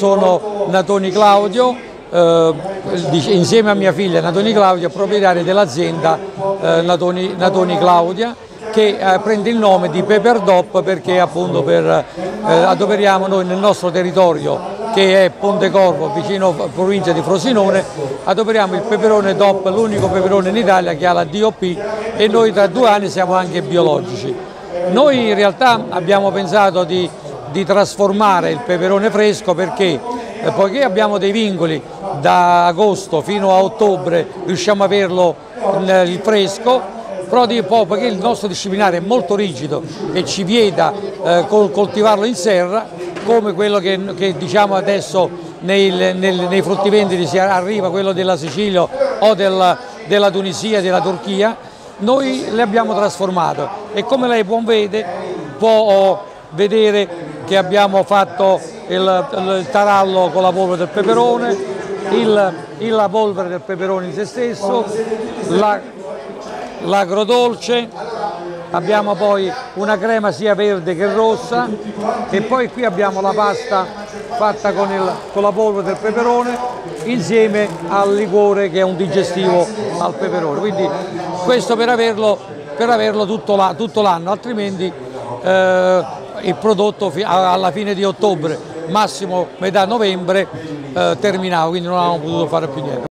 Sono Natoni Claudio, eh, insieme a mia figlia Natoni Claudia, proprietaria dell'azienda eh, Natoni, Natoni, Claudia che eh, prende il nome di Pepper Dop perché appunto per, eh, adoperiamo noi nel nostro territorio che è Ponte Corvo vicino provincia di Frosinone, adoperiamo il peperone DOP, l'unico peperone in Italia che ha la DOP e noi tra due anni siamo anche biologici. Noi in realtà abbiamo pensato di di trasformare il peperone fresco perché eh, poiché abbiamo dei vincoli da agosto fino a ottobre riusciamo a averlo il fresco proprio poiché il nostro disciplinare è molto rigido e ci vieta eh, coltivarlo in serra come quello che, che diciamo adesso nei, nei, nei fruttivendoli si arriva quello della Sicilia o del, della Tunisia, della Turchia noi le abbiamo trasformato. E come lei può vedere può vedere che abbiamo fatto il, il tarallo con la polvere del peperone, il, il, la polvere del peperone in se stesso, l'agrodolce, abbiamo poi una crema sia verde che rossa e poi qui abbiamo la pasta fatta con, il, con la polvere del peperone insieme al liquore che è un digestivo al peperone. Quindi questo per averlo, per averlo tutto l'anno, altrimenti eh, il prodotto alla fine di ottobre, massimo metà novembre, eh, terminava, quindi non avevamo potuto fare più niente.